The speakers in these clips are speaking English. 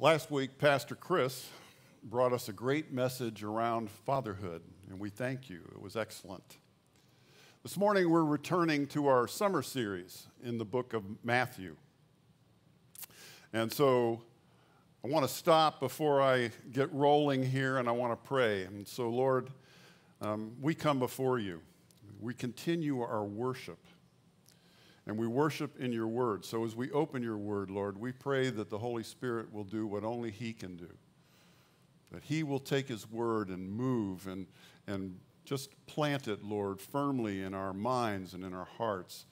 Last week, Pastor Chris brought us a great message around fatherhood, and we thank you. It was excellent. This morning, we're returning to our summer series in the book of Matthew. And so I want to stop before I get rolling here and I want to pray. And so, Lord, um, we come before you. We continue our worship and we worship in your word. So as we open your word, Lord, we pray that the Holy Spirit will do what only He can do. That He will take His word and move and, and just plant it, Lord, firmly in our minds and in our hearts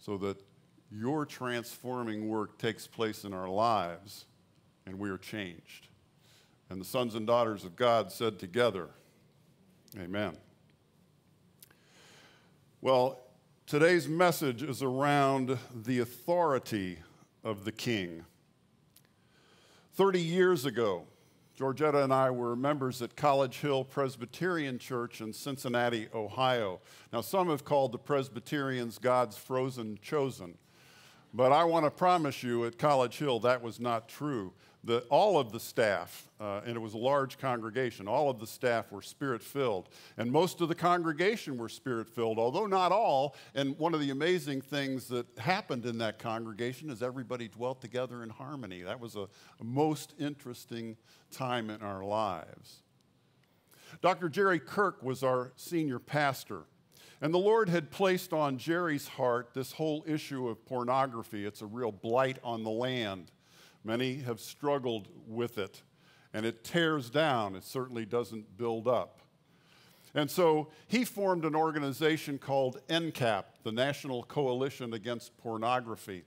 so that your transforming work takes place in our lives and we are changed. And the sons and daughters of God said together, Amen. Well, Today's message is around the authority of the king. 30 years ago, Georgetta and I were members at College Hill Presbyterian Church in Cincinnati, Ohio. Now, some have called the Presbyterians God's frozen chosen. But I want to promise you at College Hill that was not true the, all of the staff, uh, and it was a large congregation, all of the staff were spirit filled. And most of the congregation were spirit filled, although not all. And one of the amazing things that happened in that congregation is everybody dwelt together in harmony. That was a, a most interesting time in our lives. Dr. Jerry Kirk was our senior pastor. And the Lord had placed on Jerry's heart this whole issue of pornography. It's a real blight on the land. Many have struggled with it, and it tears down. It certainly doesn't build up. And so he formed an organization called NCAP, the National Coalition Against Pornography.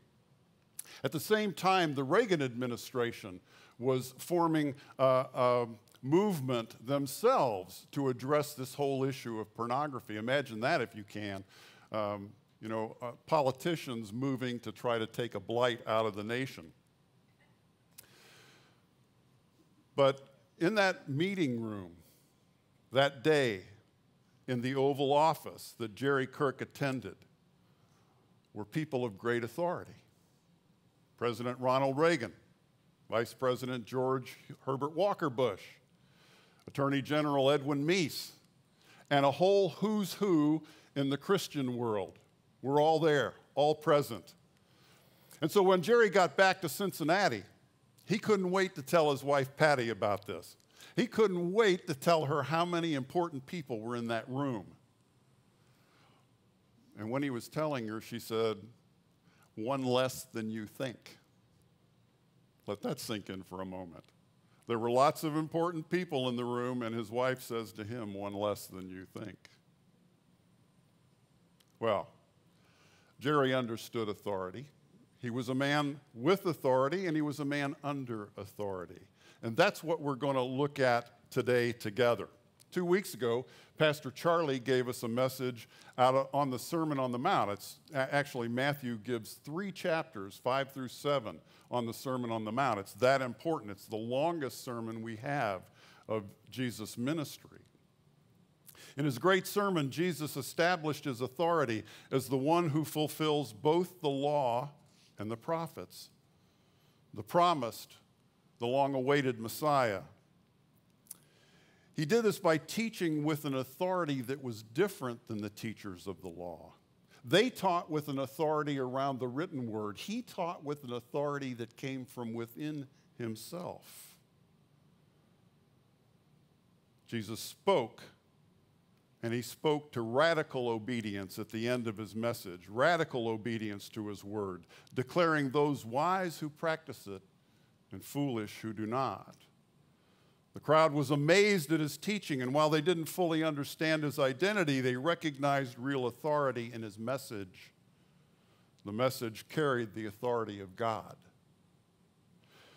At the same time, the Reagan administration was forming a, a, movement themselves to address this whole issue of pornography. Imagine that if you can. Um, you know, uh, politicians moving to try to take a blight out of the nation. But in that meeting room that day in the Oval Office that Jerry Kirk attended were people of great authority President Ronald Reagan, Vice President George Herbert Walker Bush, Attorney General Edwin Meese, and a whole who's who in the Christian world. We're all there, all present. And so when Jerry got back to Cincinnati, he couldn't wait to tell his wife Patty about this. He couldn't wait to tell her how many important people were in that room. And when he was telling her, she said, One less than you think. Let that sink in for a moment. There were lots of important people in the room, and his wife says to him, One less than you think. Well, Jerry understood authority. He was a man with authority and he was a man under authority. And that's what we're going to look at today together. Two weeks ago, Pastor Charlie gave us a message out on the Sermon on the Mount. It's actually Matthew gives three chapters, five through seven, on the Sermon on the Mount. It's that important. It's the longest sermon we have of Jesus' ministry. In his great sermon, Jesus established his authority as the one who fulfills both the law and the prophets, the promised, the long awaited Messiah. He did this by teaching with an authority that was different than the teachers of the law. They taught with an authority around the written word. He taught with an authority that came from within himself. Jesus spoke and he spoke to radical obedience at the end of his message, radical obedience to his word, declaring those wise who practice it and foolish who do not. The crowd was amazed at his teaching, and while they didn't fully understand his identity, they recognized real authority in his message. The message carried the authority of God.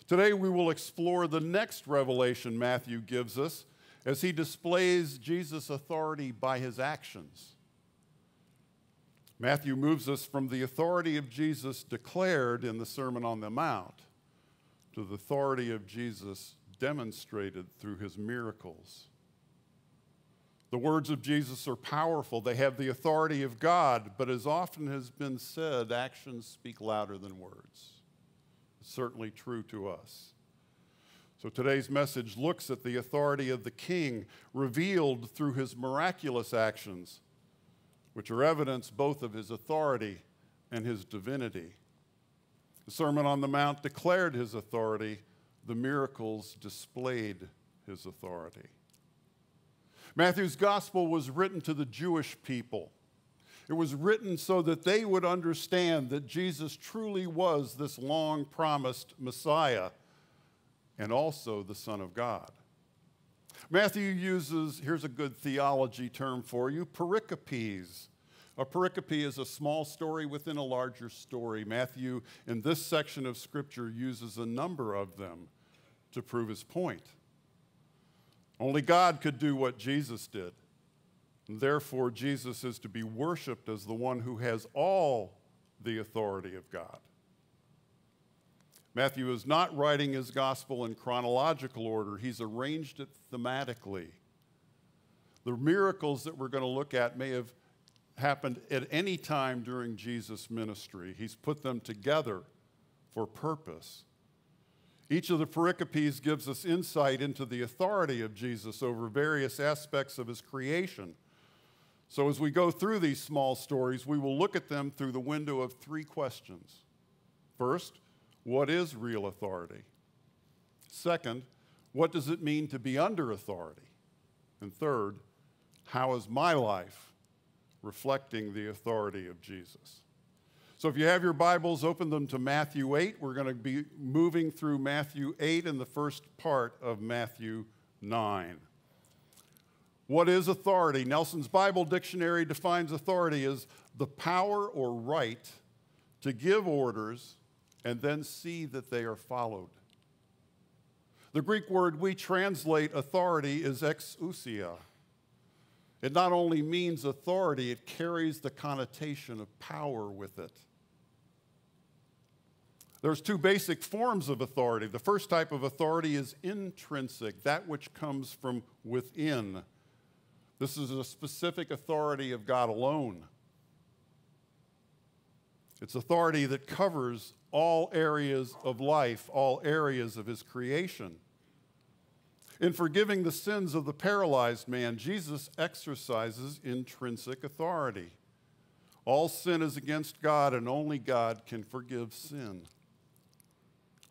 Today, we will explore the next revelation Matthew gives us as he displays Jesus' authority by his actions. Matthew moves us from the authority of Jesus declared in the Sermon on the Mount to the authority of Jesus demonstrated through his miracles. The words of Jesus are powerful. They have the authority of God, but as often has been said, actions speak louder than words. It's certainly true to us. So today's message looks at the authority of the king revealed through his miraculous actions, which are evidence both of his authority and his divinity. The Sermon on the Mount declared his authority, the miracles displayed his authority. Matthew's gospel was written to the Jewish people. It was written so that they would understand that Jesus truly was this long promised Messiah and also the Son of God. Matthew uses, here's a good theology term for you, pericopes. A pericope is a small story within a larger story. Matthew, in this section of Scripture, uses a number of them to prove his point. Only God could do what Jesus did. And therefore, Jesus is to be worshiped as the one who has all the authority of God. Matthew is not writing his gospel in chronological order, he's arranged it thematically. The miracles that we're going to look at may have happened at any time during Jesus' ministry. He's put them together for purpose. Each of the pericopes gives us insight into the authority of Jesus over various aspects of his creation. So, as we go through these small stories, we will look at them through the window of three questions. First, what is real authority? Second, what does it mean to be under authority? And third, how is my life reflecting the authority of Jesus? So if you have your Bibles, open them to Matthew 8. We're going to be moving through Matthew 8 and the first part of Matthew 9. What is authority? Nelson's Bible Dictionary defines authority as the power or right to give orders and then see that they are followed. The Greek word we translate authority is exousia. It not only means authority, it carries the connotation of power with it. There's two basic forms of authority. The first type of authority is intrinsic, that which comes from within. This is a specific authority of God alone. It's authority that covers all areas of life, all areas of his creation. In forgiving the sins of the paralyzed man, Jesus exercises intrinsic authority. All sin is against God, and only God can forgive sin.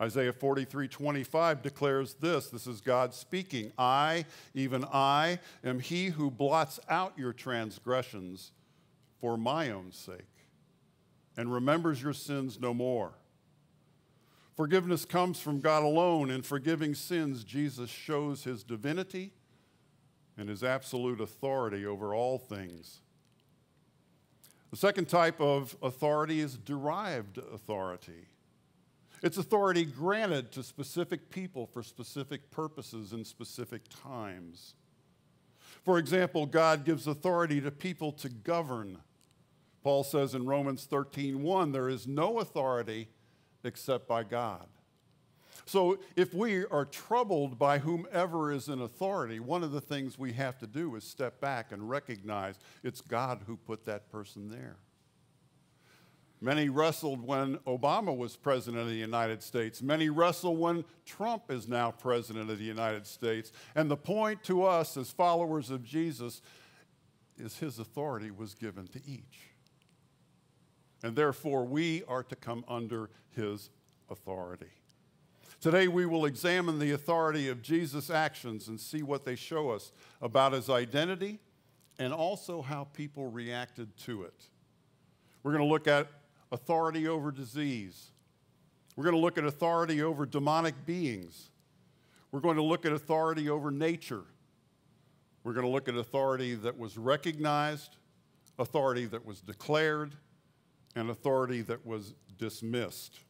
Isaiah 43 25 declares this this is God speaking. I, even I, am he who blots out your transgressions for my own sake and remembers your sins no more. Forgiveness comes from God alone. In forgiving sins, Jesus shows his divinity and his absolute authority over all things. The second type of authority is derived authority. It's authority granted to specific people for specific purposes in specific times. For example, God gives authority to people to govern. Paul says in Romans 13:1, there is no authority except by God. So, if we are troubled by whomever is in authority, one of the things we have to do is step back and recognize it's God who put that person there. Many wrestled when Obama was president of the United States. Many wrestle when Trump is now president of the United States. And the point to us as followers of Jesus is his authority was given to each and therefore we are to come under his authority. Today, we will examine the authority of Jesus' actions and see what they show us about his identity and also how people reacted to it. We're going to look at authority over disease. We're going to look at authority over demonic beings. We're going to look at authority over nature. We're going to look at authority that was recognized, authority that was declared, and authority that was dismissed.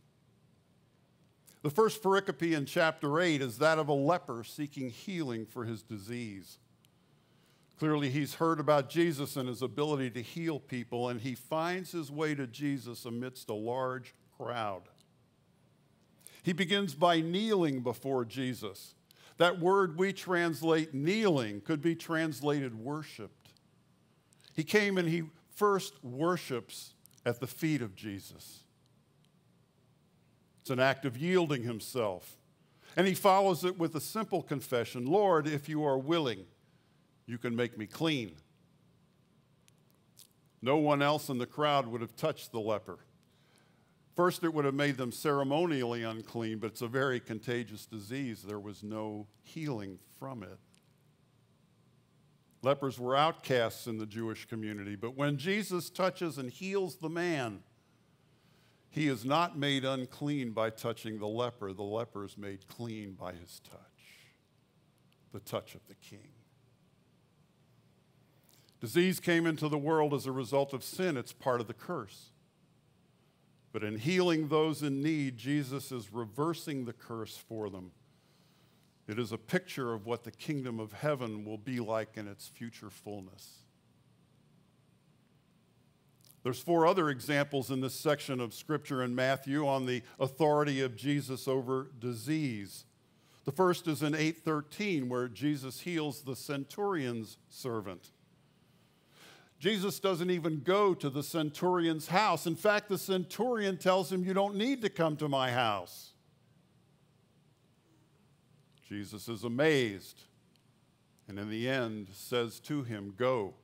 The first pericope in chapter 8 is that of a leper seeking healing for his disease. Clearly, he's heard about Jesus and his ability to heal people, and he finds his way to Jesus amidst a large crowd. He begins by kneeling before Jesus. That word we translate kneeling could be translated worshiped. He came and he first worships at the feet of Jesus. It's an act of yielding himself. And he follows it with a simple confession Lord, if you are willing, you can make me clean. No one else in the crowd would have touched the leper. First, it would have made them ceremonially unclean, but it's a very contagious disease. There was no healing from it. Lepers were outcasts in the Jewish community, but when Jesus touches and heals the man, he is not made unclean by touching the leper. The leper is made clean by his touch, the touch of the king. Disease came into the world as a result of sin, it's part of the curse. But in healing those in need, Jesus is reversing the curse for them. It is a picture of what the kingdom of heaven will be like in its future fullness. There's four other examples in this section of scripture in Matthew on the authority of Jesus over disease. The first is in 8:13 where Jesus heals the centurion's servant. Jesus doesn't even go to the centurion's house. In fact, the centurion tells him, You don't need to come to my house. Jesus is amazed and in the end says to him, Go,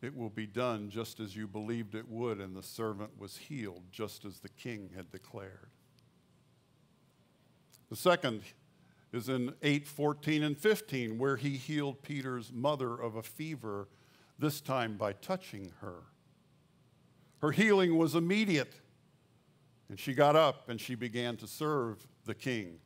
it will be done just as you believed it would. And the servant was healed, just as the king had declared. The second is in 8 14 and 15, where he healed Peter's mother of a fever this time by touching her. Her healing was immediate, and she got up and she began to serve the king.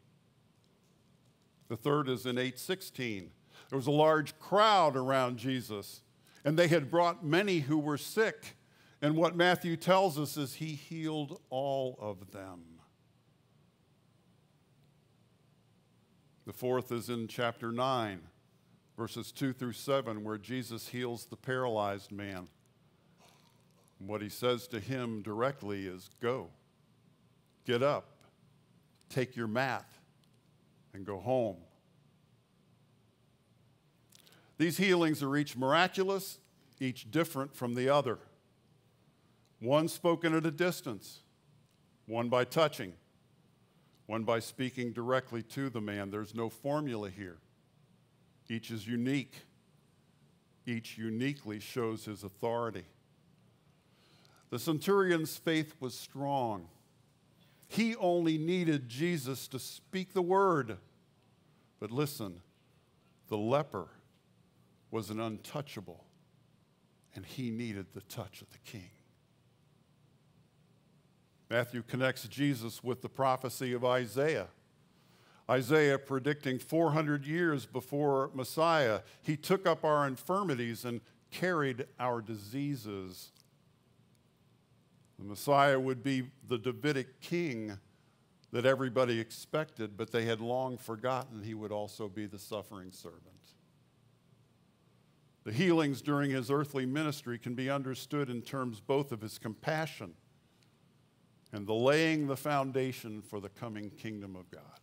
The third is in 816. There was a large crowd around Jesus, and they had brought many who were sick. And what Matthew tells us is he healed all of them. The fourth is in chapter 9 verses 2 through 7, where Jesus heals the paralyzed man. And what he says to him directly is Go, get up, take your mat, and go home. These healings are each miraculous, each different from the other. One spoken at a distance, one by touching, one by speaking directly to the man. There's no formula here. Each is unique. Each uniquely shows his authority. The centurion's faith was strong. He only needed Jesus to speak the word. But listen, the leper was an untouchable, and he needed the touch of the king. Matthew connects Jesus with the prophecy of Isaiah. Isaiah predicting 400 years before Messiah, he took up our infirmities and carried our diseases. The Messiah would be the Davidic king that everybody expected, but they had long forgotten he would also be the suffering servant. The healings during his earthly ministry can be understood in terms both of his compassion and the laying the foundation for the coming kingdom of God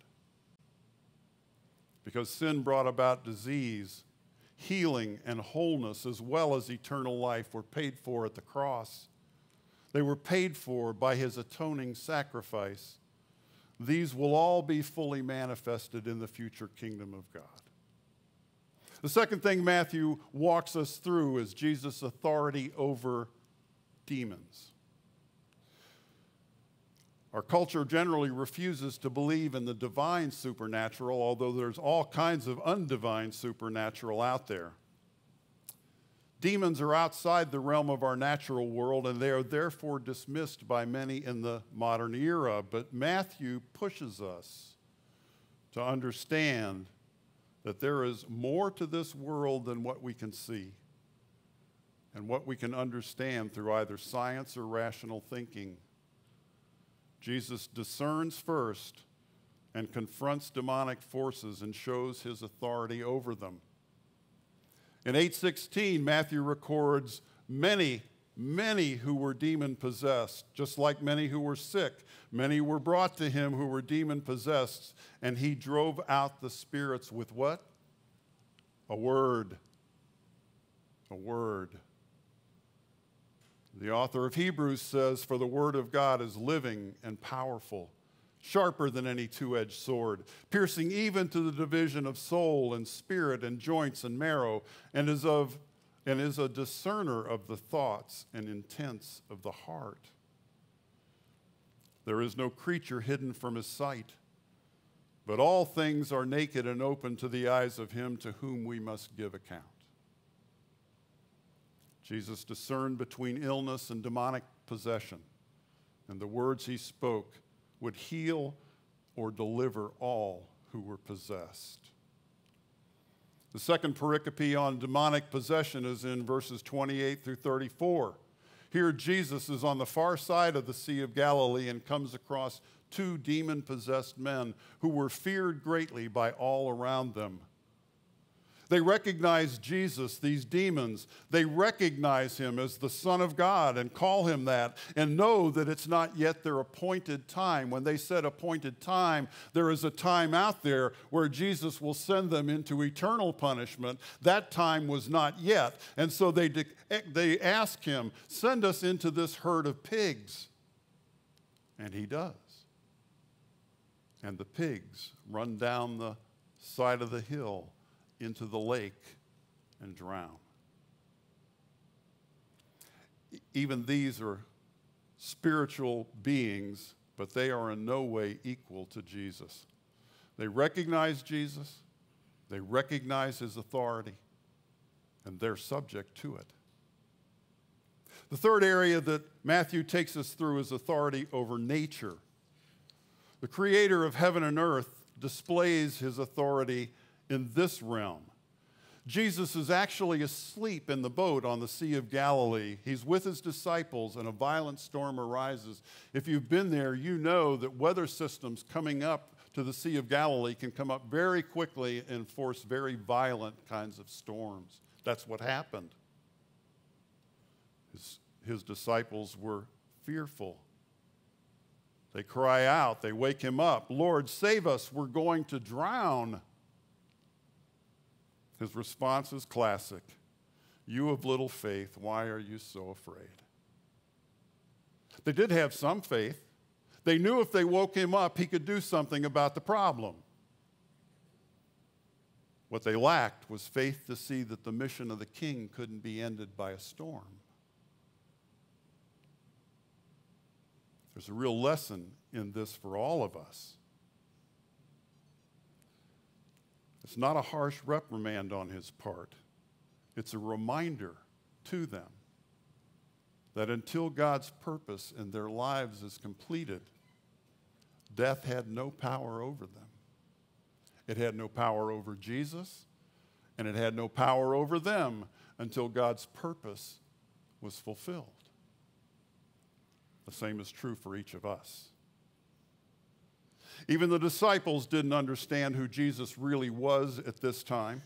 because sin brought about disease, healing, and wholeness, as well as eternal life, were paid for at the cross. They were paid for by his atoning sacrifice. These will all be fully manifested in the future kingdom of God. The second thing Matthew walks us through is Jesus' authority over demons. Our culture generally refuses to believe in the divine supernatural, although there's all kinds of undivine supernatural out there. Demons are outside the realm of our natural world, and they are therefore dismissed by many in the modern era. But Matthew pushes us to understand that there is more to this world than what we can see and what we can understand through either science or rational thinking. Jesus discerns first and confronts demonic forces and shows his authority over them. In 816, Matthew records many, many who were demon possessed, just like many who were sick. Many were brought to him who were demon possessed, and he drove out the spirits with what? A word. A word. The author of Hebrews says, For the word of God is living and powerful, sharper than any two edged sword, piercing even to the division of soul and spirit and joints and marrow, and is, of, and is a discerner of the thoughts and intents of the heart. There is no creature hidden from his sight, but all things are naked and open to the eyes of him to whom we must give account. Jesus discerned between illness and demonic possession, and the words he spoke would heal or deliver all who were possessed. The second pericope on demonic possession is in verses 28 through 34. Here, Jesus is on the far side of the Sea of Galilee and comes across two demon possessed men who were feared greatly by all around them. They recognize Jesus, these demons. They recognize him as the Son of God and call him that and know that it's not yet their appointed time. When they said appointed time, there is a time out there where Jesus will send them into eternal punishment. That time was not yet. And so they, they ask him, Send us into this herd of pigs. And he does. And the pigs run down the side of the hill into the lake and drown. Even these are spiritual beings, but they are in no way equal to Jesus. They recognize Jesus, they recognize his authority, and they're subject to it. The third area that Matthew takes us through is authority over nature. The creator of heaven and earth displays his authority in this realm. Jesus is actually asleep in the boat on the Sea of Galilee. He's with his disciples, and a violent storm arises. If you've been there, you know that weather systems coming up to the Sea of Galilee can come up very quickly and force very violent kinds of storms. That's what happened. His, his disciples were fearful. They cry out, they wake him up Lord, save us, we're going to drown. His response is classic You of little faith, why are you so afraid? They did have some faith. They knew if they woke him up, he could do something about the problem. What they lacked was faith to see that the mission of the king couldn't be ended by a storm. There's a real lesson in this for all of us. It's not a harsh reprimand on his part, it's a reminder to them that until God's purpose in their lives is completed, death had no power over them. It had no power over Jesus, and it had no power over them until God's purpose was fulfilled. The same is true for each of us. Even the disciples didn't understand who Jesus really was at this time.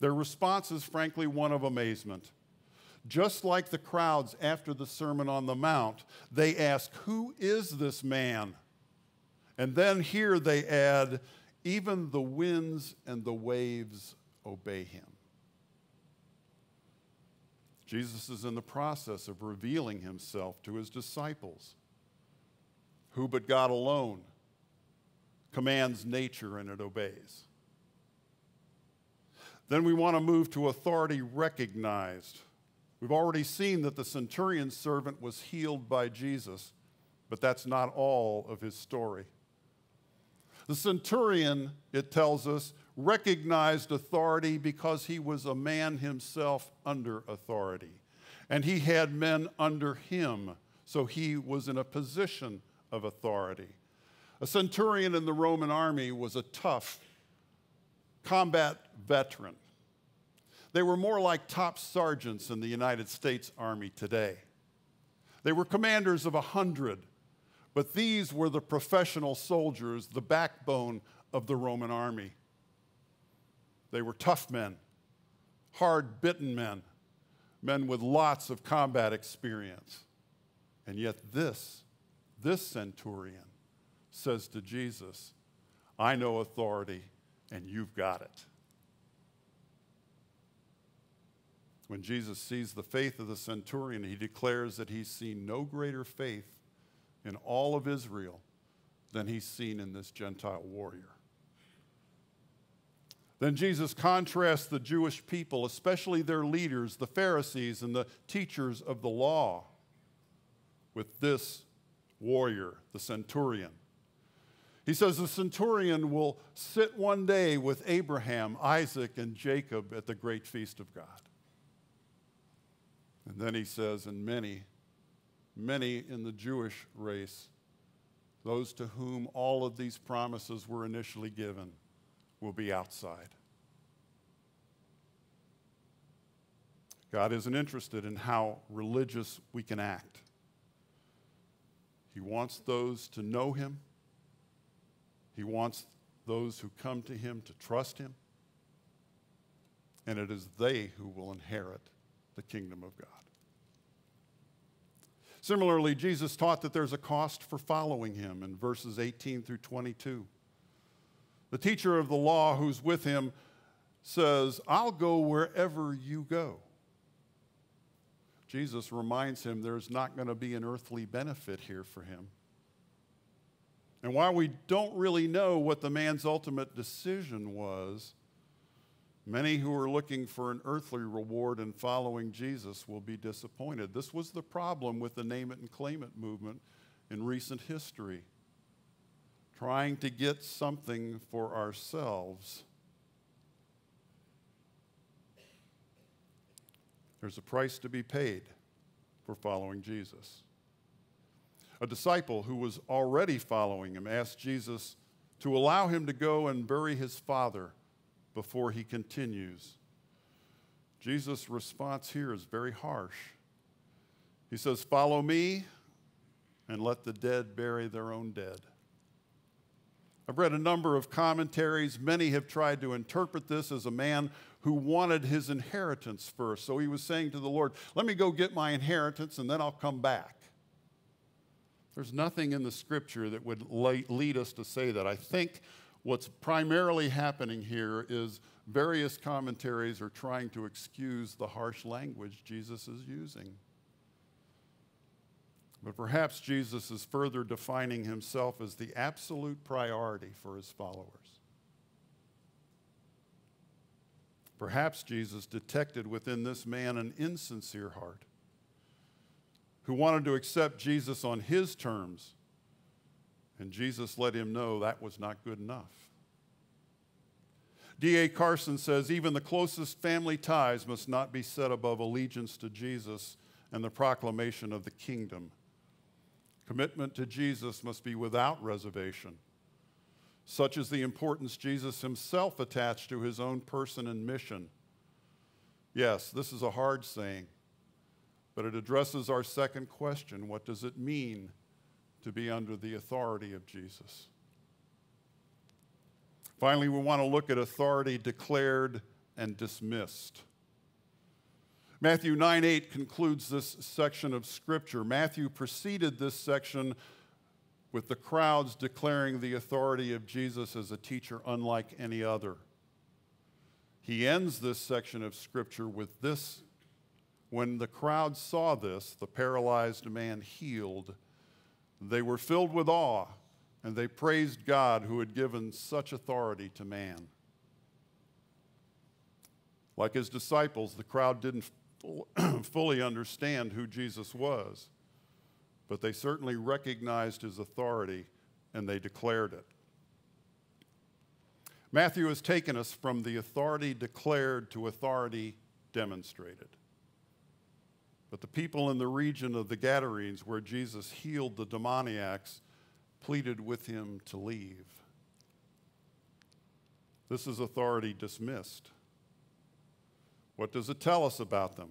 Their response is frankly one of amazement. Just like the crowds after the Sermon on the Mount, they ask, Who is this man? And then here they add, Even the winds and the waves obey him. Jesus is in the process of revealing himself to his disciples. Who but God alone commands nature and it obeys. Then we want to move to authority recognized. We've already seen that the centurion's servant was healed by Jesus, but that's not all of his story. The centurion, it tells us, recognized authority because he was a man himself under authority. And he had men under him, so he was in a position of authority. A centurion in the Roman army was a tough combat veteran. They were more like top sergeants in the United States Army today. They were commanders of a hundred, but these were the professional soldiers, the backbone of the Roman army. They were tough men, hard bitten men, men with lots of combat experience. And yet, this, this centurion, says to Jesus, I know authority and you've got it. When Jesus sees the faith of the centurion, he declares that he's seen no greater faith in all of Israel than he's seen in this Gentile warrior. Then Jesus contrasts the Jewish people, especially their leaders, the Pharisees and the teachers of the law, with this warrior, the centurion. He says the centurion will sit one day with Abraham, Isaac, and Jacob at the great feast of God. And then he says, and many, many in the Jewish race, those to whom all of these promises were initially given, will be outside. God isn't interested in how religious we can act. He wants those to know Him. He wants those who come to Him to trust Him. And it is they who will inherit the kingdom of God. Similarly, Jesus taught that there's a cost for following Him in verses 18 through 22. The teacher of the law who's with him says, I'll go wherever you go. Jesus reminds him there's not going to be an earthly benefit here for him. And while we don't really know what the man's ultimate decision was, many who are looking for an earthly reward in following Jesus will be disappointed. This was the problem with the name it and claim it movement in recent history trying to get something for ourselves. There's a price to be paid for following Jesus. A disciple who was already following him asked Jesus to allow him to go and bury his father before he continues. Jesus' response here is very harsh. He says, Follow me and let the dead bury their own dead. I've read a number of commentaries. Many have tried to interpret this as a man who wanted his inheritance first. So he was saying to the Lord, Let me go get my inheritance and then I'll come back. There's nothing in the scripture that would lead us to say that. I think what's primarily happening here is various commentaries are trying to excuse the harsh language Jesus is using. But perhaps Jesus is further defining himself as the absolute priority for his followers. Perhaps Jesus detected within this man an insincere heart who wanted to accept Jesus on his terms, and Jesus let him know that was not good enough. D.A. Carson says even the closest family ties must not be set above allegiance to Jesus and the proclamation of the kingdom. Commitment to Jesus must be without reservation. Such is the importance Jesus himself attached to his own person and mission. Yes, this is a hard saying, but it addresses our second question what does it mean to be under the authority of Jesus? Finally, we want to look at authority declared and dismissed. Matthew 9 8 concludes this section of Scripture. Matthew preceded this section with the crowds declaring the authority of Jesus as a teacher unlike any other. He ends this section of Scripture with this When the crowd saw this, the paralyzed man healed, they were filled with awe and they praised God who had given such authority to man. Like his disciples, the crowd didn't fully understand who Jesus was, but they certainly recognized his authority and they declared it. Matthew has taken us from the authority declared to authority demonstrated. But the people in the region of the Gadarenes, where Jesus healed the demoniacs, pleaded with him to leave. This is authority dismissed. What does it tell us about them?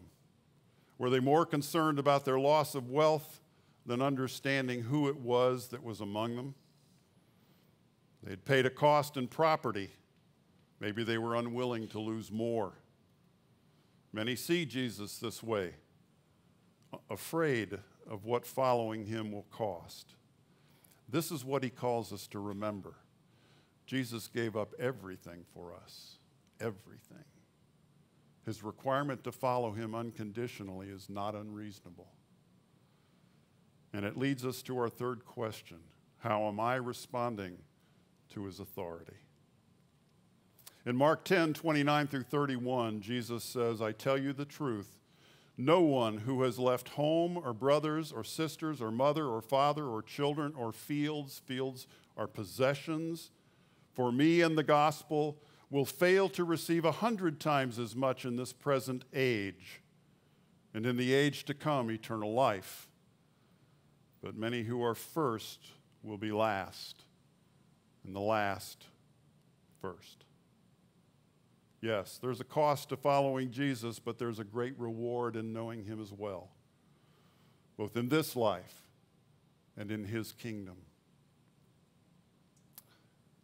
Were they more concerned about their loss of wealth than understanding who it was that was among them? They had paid a cost in property. Maybe they were unwilling to lose more. Many see Jesus this way, afraid of what following him will cost. This is what he calls us to remember. Jesus gave up everything for us, everything. His requirement to follow him unconditionally is not unreasonable. And it leads us to our third question How am I responding to his authority? In Mark 10, 29 through 31, Jesus says, I tell you the truth. No one who has left home or brothers or sisters or mother or father or children or fields, fields are possessions, for me and the gospel will fail to receive a hundred times as much in this present age, and in the age to come, eternal life. But many who are first will be last, and the last first. Yes, there's a cost to following Jesus, but there's a great reward in knowing him as well, both in this life and in his kingdom.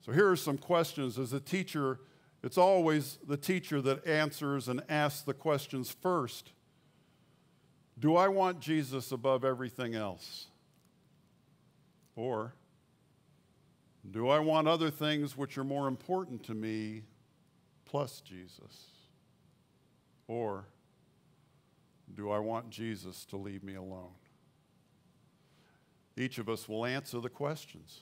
So here are some questions. As a teacher, it's always the teacher that answers and asks the questions first. Do I want Jesus above everything else? Or do I want other things which are more important to me plus Jesus? Or do I want Jesus to leave me alone? Each of us will answer the questions.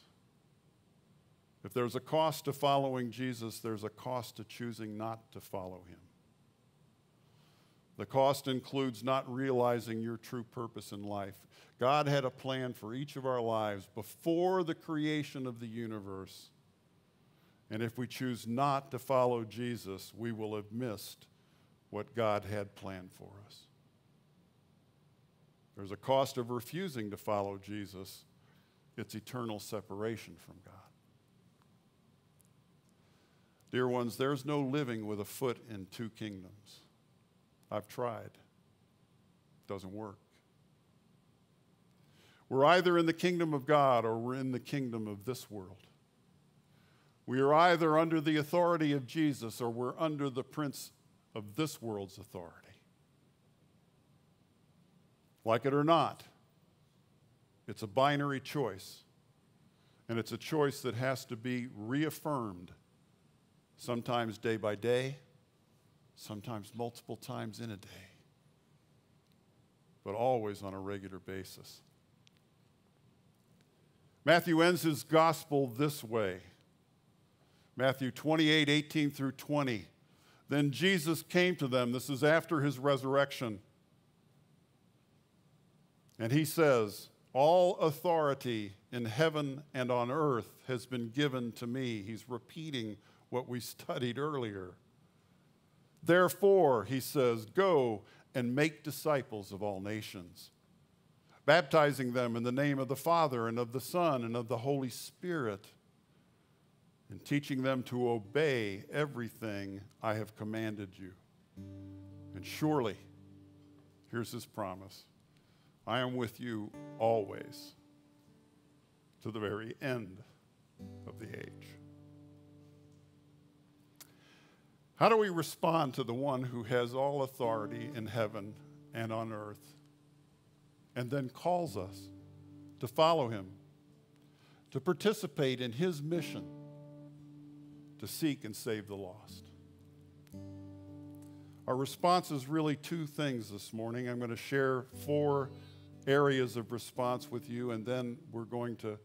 If there's a cost to following Jesus, there's a cost to choosing not to follow him. The cost includes not realizing your true purpose in life. God had a plan for each of our lives before the creation of the universe. And if we choose not to follow Jesus, we will have missed what God had planned for us. There's a cost of refusing to follow Jesus, it's eternal separation from God. Dear ones, there's no living with a foot in two kingdoms. I've tried. It doesn't work. We're either in the kingdom of God or we're in the kingdom of this world. We are either under the authority of Jesus or we're under the prince of this world's authority. Like it or not, it's a binary choice. And it's a choice that has to be reaffirmed sometimes day by day, sometimes multiple times in a day, but always on a regular basis. Matthew ends his gospel this way Matthew 28 18 through 20. Then Jesus came to them. This is after his resurrection. And he says, All authority in heaven and on earth has been given to me. He's repeating what we studied earlier. Therefore, he says, go and make disciples of all nations, baptizing them in the name of the Father and of the Son and of the Holy Spirit, and teaching them to obey everything I have commanded you. And surely, here's his promise I am with you always to the very end of the age. How do we respond to the one who has all authority in heaven and on earth and then calls us to follow him, to participate in his mission to seek and save the lost? Our response is really two things this morning. I'm going to share four areas of response with you, and then we're going to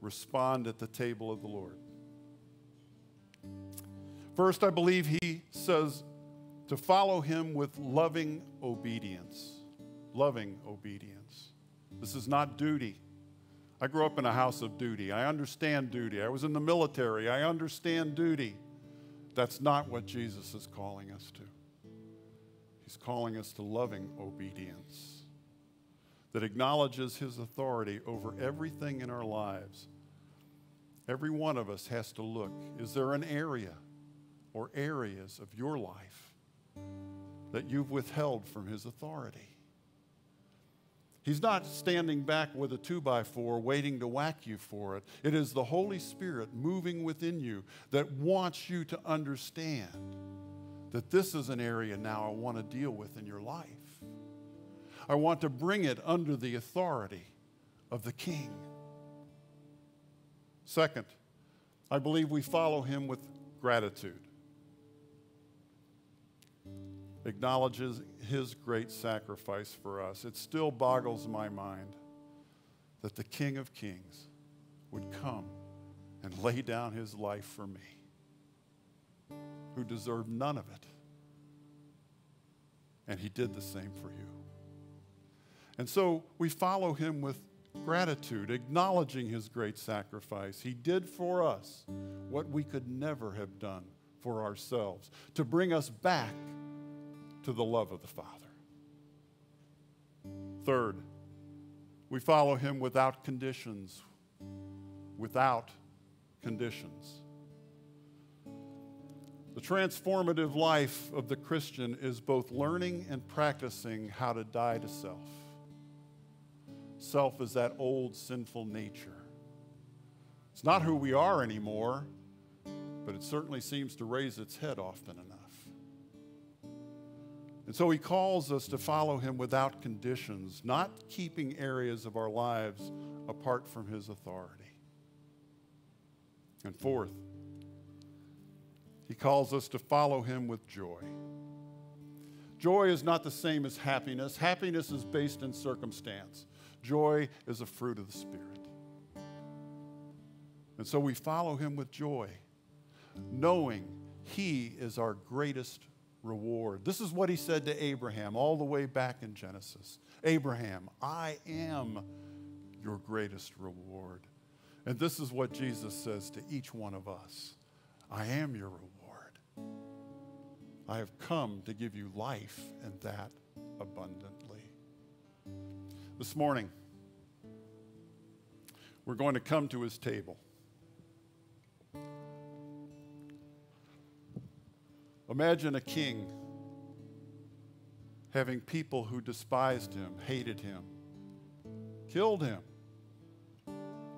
respond at the table of the Lord. First, I believe he says to follow him with loving obedience. Loving obedience. This is not duty. I grew up in a house of duty. I understand duty. I was in the military. I understand duty. That's not what Jesus is calling us to. He's calling us to loving obedience that acknowledges his authority over everything in our lives. Every one of us has to look is there an area? or areas of your life that you've withheld from His authority. He's not standing back with a two by four waiting to whack you for it. It is the Holy Spirit moving within you that wants you to understand that this is an area now I want to deal with in your life. I want to bring it under the authority of the King. Second, I believe we follow him with gratitude acknowledges his great sacrifice for us. It still boggles my mind that the King of Kings would come and lay down his life for me, who deserved none of it. And he did the same for you. And so we follow him with gratitude, acknowledging his great sacrifice. He did for us what we could never have done for ourselves, to bring us back to the love of the Father. Third, we follow him without conditions. Without conditions. The transformative life of the Christian is both learning and practicing how to die to self. Self is that old sinful nature. It's not who we are anymore, but it certainly seems to raise its head often enough. And so he calls us to follow him without conditions, not keeping areas of our lives apart from his authority. And fourth, he calls us to follow him with joy. Joy is not the same as happiness. Happiness is based in circumstance. Joy is a fruit of the Spirit. And so we follow him with joy, knowing he is our greatest reward. This is what he said to Abraham all the way back in Genesis Abraham, I am your greatest reward. And this is what Jesus says to each one of us I am your reward. I have come to give you life and that abundantly. This morning, we're going to come to his table. Imagine a king having people who despised him, hated him, killed him,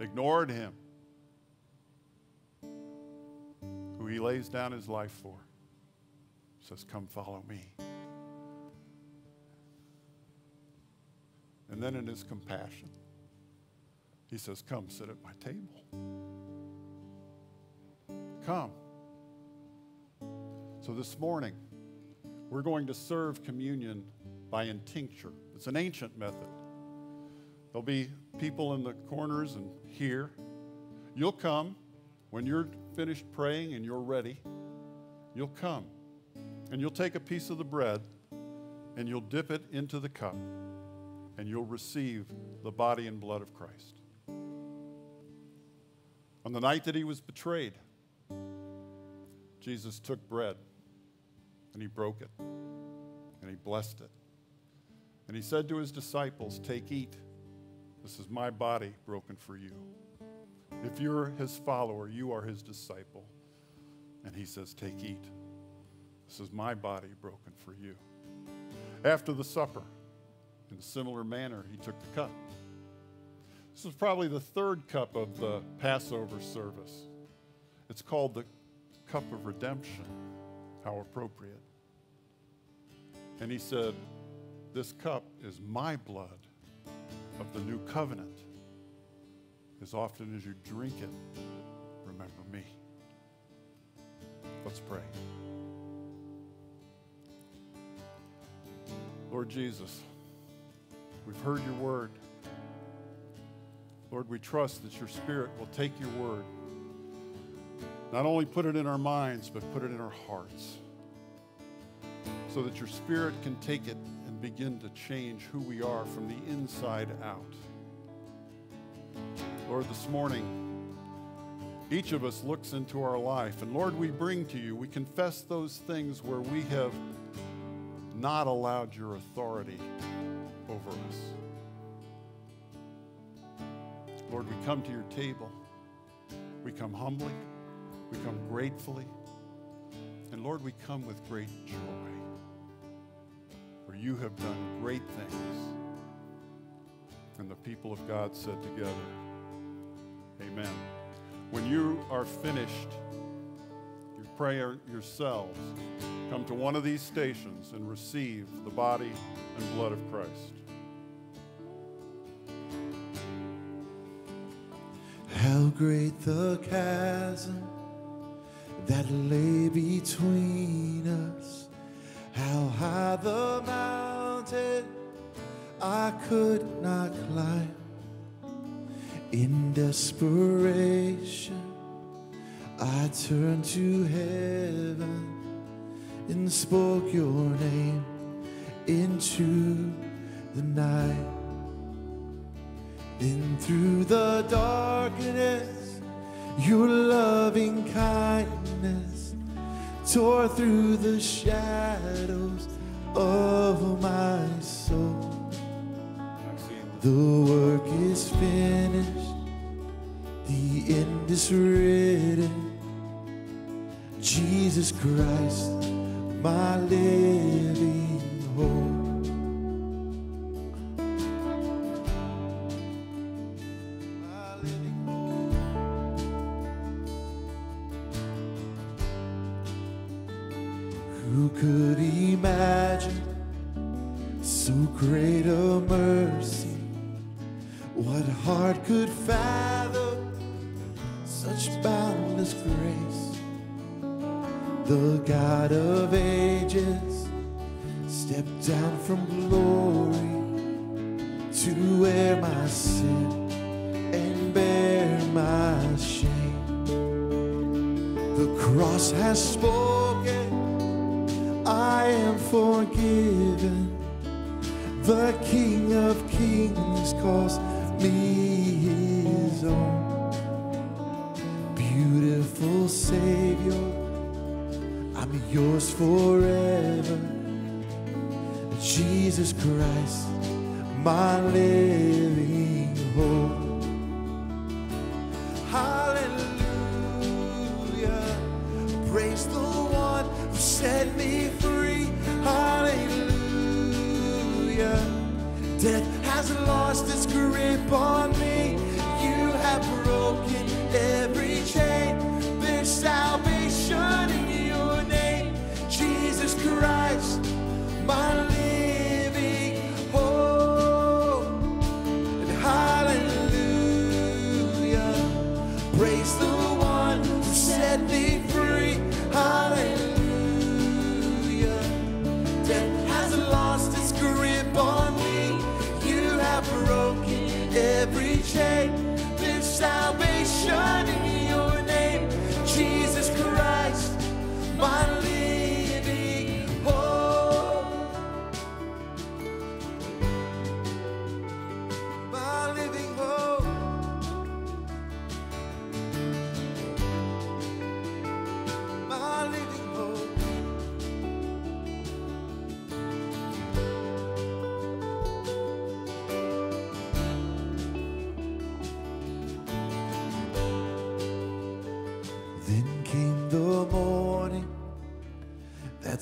ignored him, who he lays down his life for. Says, Come follow me. And then in his compassion, he says, Come sit at my table. Come. So this morning, we're going to serve communion by intinction. It's an ancient method. There'll be people in the corners and here. You'll come when you're finished praying and you're ready. You'll come and you'll take a piece of the bread and you'll dip it into the cup and you'll receive the body and blood of Christ. On the night that he was betrayed, Jesus took bread and he broke it and he blessed it. And he said to his disciples, Take, eat. This is my body broken for you. If you're his follower, you are his disciple. And he says, Take, eat. This is my body broken for you. After the supper, in a similar manner, he took the cup. This is probably the third cup of the Passover service. It's called the cup of redemption. How appropriate. And he said, This cup is my blood of the new covenant. As often as you drink it, remember me. Let's pray. Lord Jesus, we've heard your word. Lord, we trust that your Spirit will take your word, not only put it in our minds, but put it in our hearts, so that your Spirit can take it and begin to change who we are from the inside out. Lord, this morning, each of us looks into our life, and Lord, we bring to you, we confess those things where we have not allowed your authority over us. Lord, we come to your table. We come humbly. We come gratefully. And Lord, we come with great joy. For you have done great things. And the people of God said together, Amen. When you are finished, you pray yourselves, come to one of these stations and receive the body and blood of Christ. How great the chasm that lay between us. How high the mountain I could not climb. In desperation, I turned to heaven and spoke your name into the night. Then through the darkness, your loving kindness tore through the shadows of my soul. The work is finished, the end is written. Jesus Christ, my living hope. living hope. Hallelujah. Praise the one who set me free. Hallelujah. Death has lost its grip on me.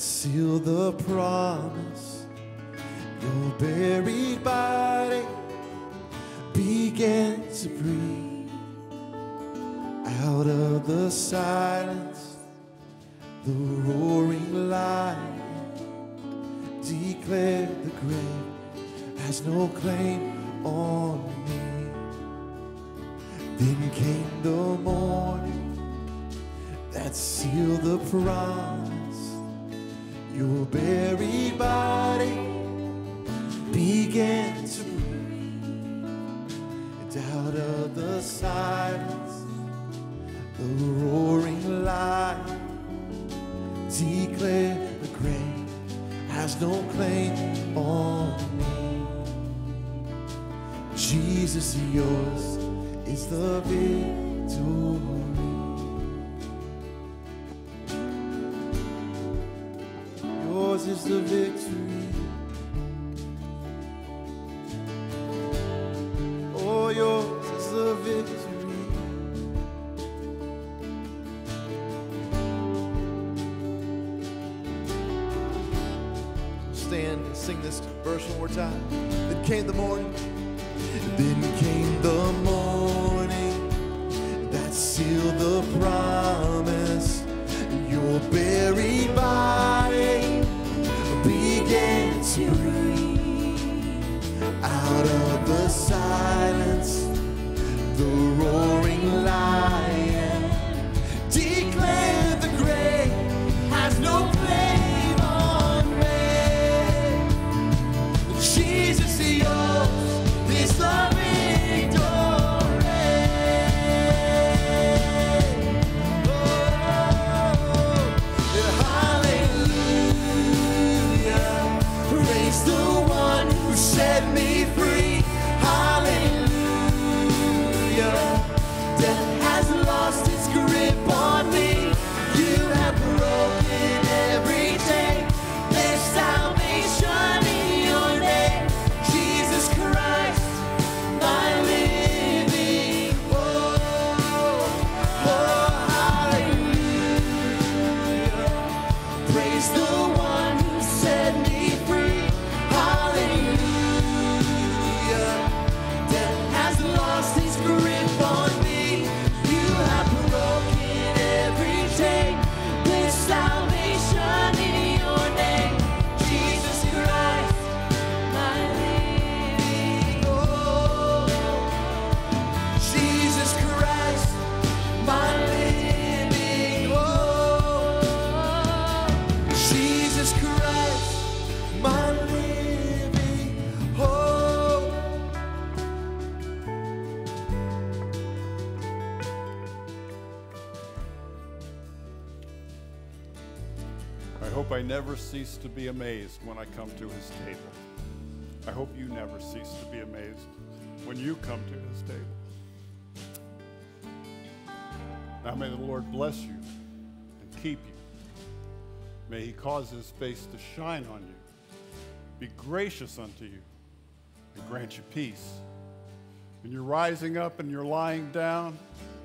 seal the promise. sing this verse one more time. Then came the morning, then came cease to be amazed when I come to his table. I hope you never cease to be amazed when you come to his table. Now may the Lord bless you and keep you. May he cause his face to shine on you, be gracious unto you, and grant you peace. And you're rising up and you're lying down,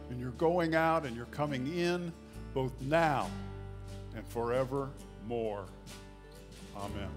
and you're going out and you're coming in, both now and forevermore. Amen.